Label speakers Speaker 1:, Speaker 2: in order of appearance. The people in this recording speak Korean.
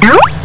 Speaker 1: Ow!